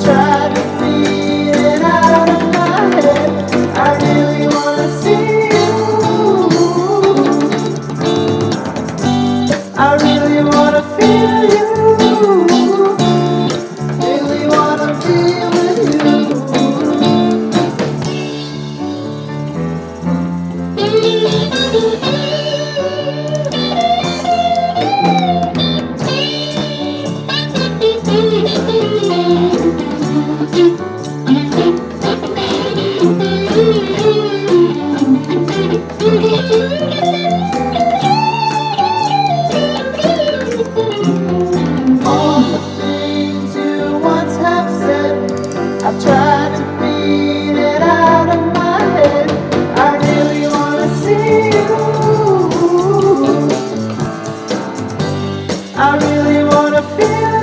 Try. feel